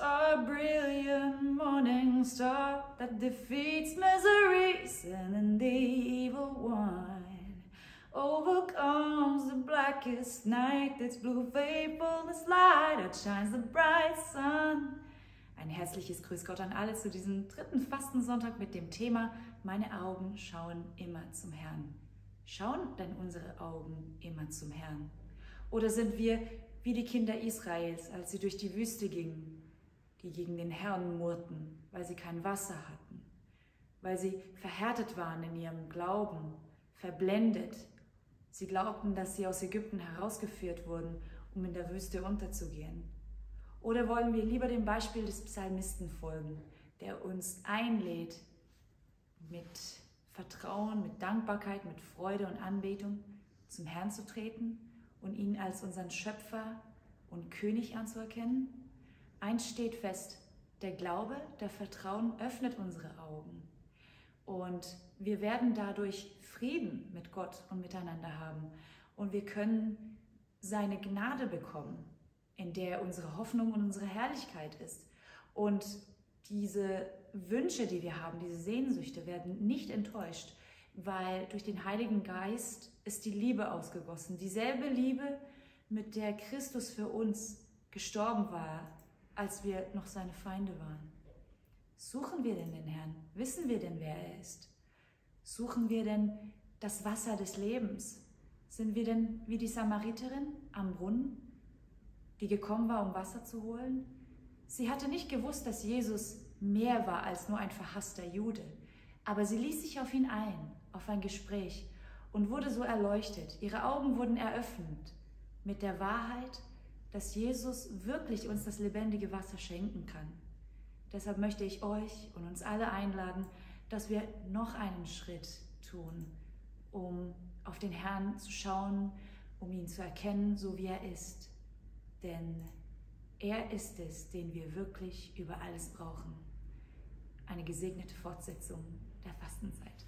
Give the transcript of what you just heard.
a brilliant morning star that defeats misery, sin, and the evil one. Overcomes the blackest night, its blue faithfulness light that shines the bright sun. Ein herzliches Grüß Gott an alle zu diesem dritten Fastensonntag mit dem Thema Meine Augen schauen immer zum Herrn. Schauen denn unsere Augen immer zum Herrn? Oder sind wir wie die Kinder Israels, als sie durch die Wüste gingen, die gegen den Herrn murrten, weil sie kein Wasser hatten, weil sie verhärtet waren in ihrem Glauben, verblendet. Sie glaubten, dass sie aus Ägypten herausgeführt wurden, um in der Wüste unterzugehen. Oder wollen wir lieber dem Beispiel des Psalmisten folgen, der uns einlädt, mit Vertrauen, mit Dankbarkeit, mit Freude und Anbetung zum Herrn zu treten und ihn als unseren Schöpfer und König anzuerkennen? Eins steht fest, der Glaube, der Vertrauen öffnet unsere Augen. Und wir werden dadurch Frieden mit Gott und miteinander haben. Und wir können seine Gnade bekommen, in der unsere Hoffnung und unsere Herrlichkeit ist. Und diese Wünsche, die wir haben, diese Sehnsüchte werden nicht enttäuscht, weil durch den Heiligen Geist ist die Liebe ausgegossen. Dieselbe Liebe, mit der Christus für uns gestorben war, als wir noch seine Feinde waren. Suchen wir denn den Herrn? Wissen wir denn, wer er ist? Suchen wir denn das Wasser des Lebens? Sind wir denn wie die Samariterin am Brunnen, die gekommen war, um Wasser zu holen? Sie hatte nicht gewusst, dass Jesus mehr war als nur ein verhasster Jude, aber sie ließ sich auf ihn ein, auf ein Gespräch und wurde so erleuchtet. Ihre Augen wurden eröffnet mit der Wahrheit, dass Jesus wirklich uns das lebendige Wasser schenken kann. Deshalb möchte ich euch und uns alle einladen, dass wir noch einen Schritt tun, um auf den Herrn zu schauen, um ihn zu erkennen, so wie er ist. Denn er ist es, den wir wirklich über alles brauchen. Eine gesegnete Fortsetzung der Fastenzeit.